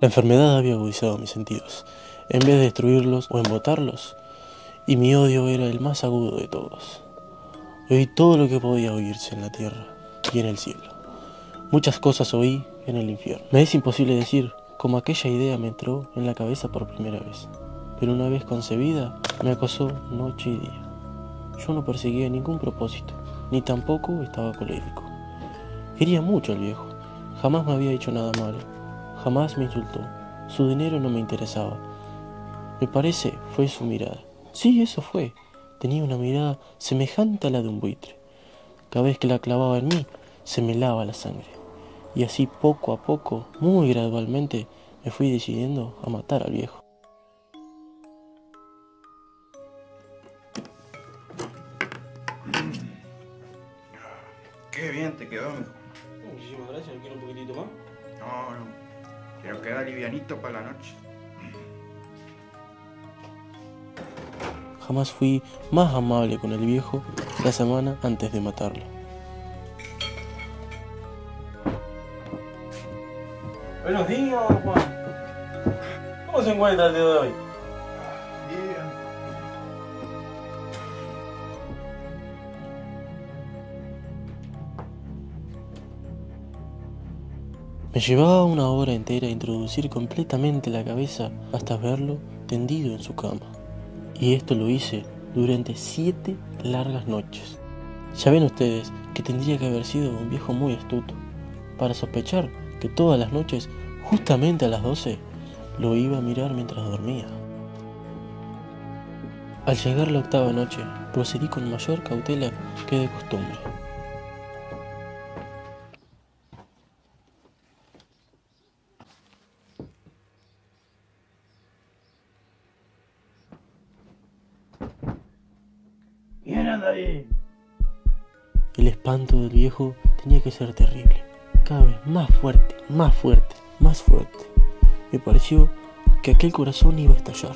La enfermedad había agudizado mis sentidos, en vez de destruirlos o embotarlos, y mi odio era el más agudo de todos. Oí todo lo que podía oírse en la tierra y en el cielo. Muchas cosas oí en el infierno. Me es imposible decir cómo aquella idea me entró en la cabeza por primera vez, pero una vez concebida me acosó noche y día. Yo no perseguía ningún propósito, ni tampoco estaba colérico. Quería mucho al viejo, jamás me había hecho nada malo, jamás me insultó, su dinero no me interesaba. Me parece fue su mirada. Sí, eso fue. Tenía una mirada semejante a la de un buitre. Cada vez que la clavaba en mí, se me lava la sangre. Y así poco a poco, muy gradualmente, me fui decidiendo a matar al viejo. Qué bien te quedó, mijo. Muchísimas gracias, ¿quiere un poquitito más? No, no. Quiero quedar livianito para la noche. Jamás fui más amable con el viejo la semana antes de matarlo. Buenos días, Juan. ¿Cómo se encuentra el día de hoy? Me llevaba una hora entera introducir completamente la cabeza hasta verlo tendido en su cama. Y esto lo hice durante siete largas noches. Ya ven ustedes que tendría que haber sido un viejo muy astuto para sospechar que todas las noches, justamente a las 12, lo iba a mirar mientras dormía. Al llegar la octava noche, procedí con mayor cautela que de costumbre. El espanto del viejo tenía que ser terrible, cada vez más fuerte, más fuerte, más fuerte. Me pareció que aquel corazón iba a estallar.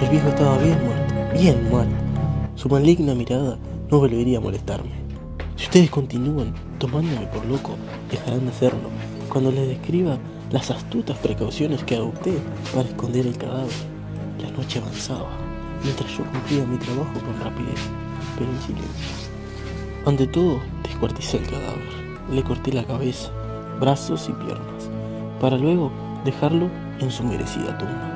El viejo estaba bien muerto, bien muerto. Su maligna mirada no volvería a molestarme. Si ustedes continúan tomándome por loco, dejarán de hacerlo cuando les describa las astutas precauciones que adopté para esconder el cadáver. La noche avanzaba, mientras yo cumplía mi trabajo con rapidez, pero en silencio. Ante todo, descuarticé el cadáver. Le corté la cabeza, brazos y piernas, para luego dejarlo en su merecida tumba.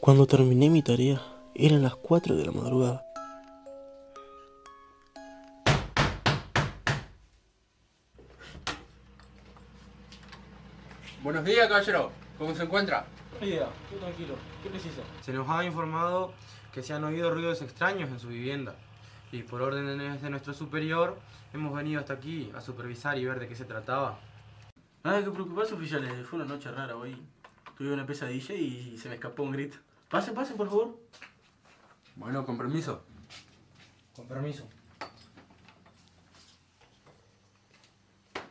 Cuando terminé mi tarea, eran las 4 de la madrugada. Buenos días, caballero. ¿Cómo se encuentra? Oiga, tú tranquilo, ¿qué precisa? Se nos ha informado que se han oído ruidos extraños en su vivienda. Y por órdenes de nuestro superior, hemos venido hasta aquí a supervisar y ver de qué se trataba. Nada que preocuparse, oficiales. Fue una noche rara hoy. Tuve una pesadilla y se me escapó un grito. Pasen, pasen, por favor. Bueno, con permiso. Con permiso.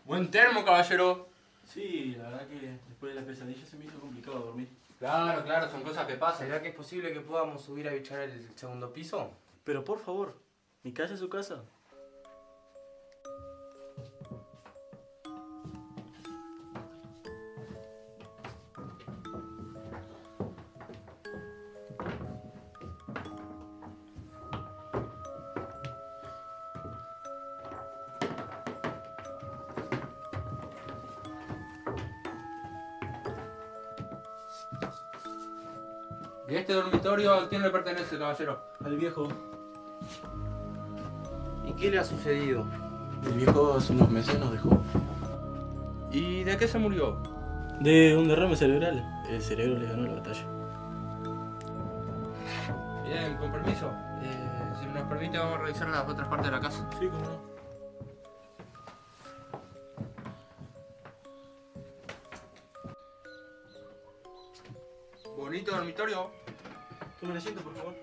Buen termo, caballero. Sí, la verdad que después de la pesadilla se me hizo complicado dormir. Claro, claro, son cosas que pasan. ¿Será que es posible que podamos subir a bichar el segundo piso? Pero por favor, mi casa es su casa. Este dormitorio a quién le pertenece, caballero? Al viejo. ¿Y qué le ha sucedido? El viejo hace unos meses nos dejó. ¿Y de qué se murió? De un derrame cerebral. El cerebro le ganó la batalla. Bien, con permiso. Eh, si nos permite, vamos a revisar las otras partes de la casa. Sí, cómo no. Bonito dormitorio. Tome asiento, por favor.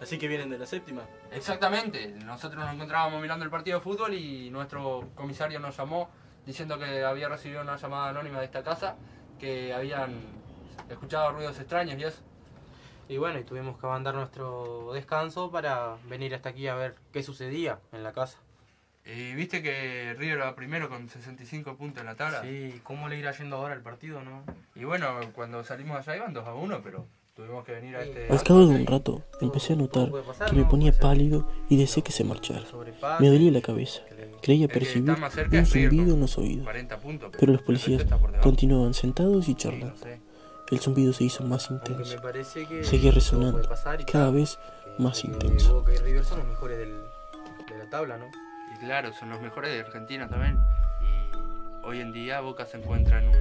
Así que vienen de la séptima. Exactamente. Nosotros nos encontrábamos mirando el partido de fútbol y nuestro comisario nos llamó diciendo que había recibido una llamada anónima de esta casa, que habían escuchado ruidos extraños y eso. Y bueno, y tuvimos que abandonar nuestro descanso para venir hasta aquí a ver qué sucedía en la casa. Y viste que River va primero con 65 puntos en la tabla. Sí, ¿cómo le irá yendo ahora el partido, no? Y bueno, cuando salimos allá iban 2 a 1, pero tuvimos que venir a este. Al cabo de un rato, empecé a notar que me ponía pálido y deseé que se marchara. Me dolía la cabeza. Creía percibir un zumbido en los oídos. 40 puntos. Pero los policías continuaban sentados y Sí, charlando. no sé. El zumbido se hizo más intenso. Seguía resonando, pasar cada tal, vez más intenso. Boca y River son los mejores del- de la tabla, ¿no? Y claro, son los mejores de Argentina también. Y hoy en día Boca se encuentra en un,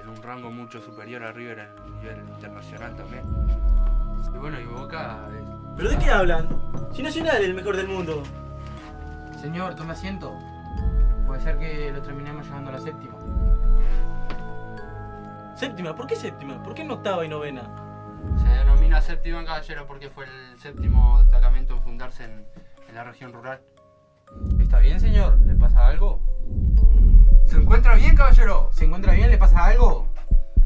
en un rango mucho superior a River a nivel internacional también. Y bueno, y Boca es- ¿Pero de qué hablan? Si Nacional es el mejor del mundo. Señor, tome asiento. Puede ser que lo terminemos llevando a la séptima. Séptima, ¿por qué séptima? ¿Por qué no octava y novena? se denomina séptimo en caballero porque fue el séptimo destacamento en fundarse en, en la región rural. ¿Está bien, señor? ¿Le pasa algo? ¿Se encuentra bien, caballero? ¿Se encuentra bien? ¿Le pasa algo?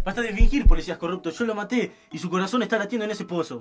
Basta de fingir, policías corruptos. Yo lo maté y su corazón está latiendo en ese pozo.